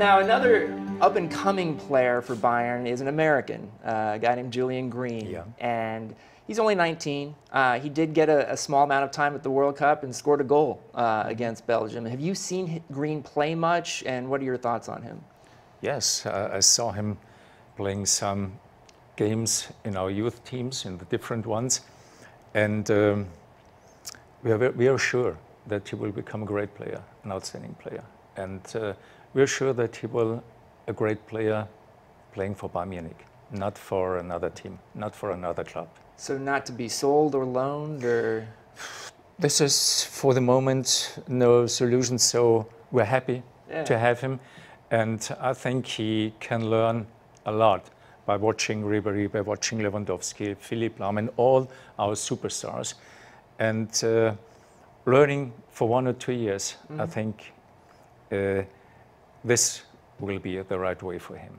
Now, another up and coming player for Bayern is an American, uh, a guy named Julian Green. Yeah. And he's only 19. Uh, he did get a, a, small amount of time at the World Cup and scored a goal uh, against Belgium. Have you seen Green play much, and what are your thoughts on him? Yes, uh, I saw him playing some games in our youth teams, in the different ones. And um, we, are, we are sure that he will become a great player, an outstanding player. And uh, we're sure that he will a great player playing for Bayern Munich, not for another team, not for another club. So not to be sold or loaned or? This is for the moment no solution. So we're happy yeah. to have him, and I think he can learn a lot by watching Ribery, by watching Lewandowski, Philipp Lahm, and all our superstars, and uh, learning for one or two years. Mm-hmm. I think uh, Uh, this will be the right way for him.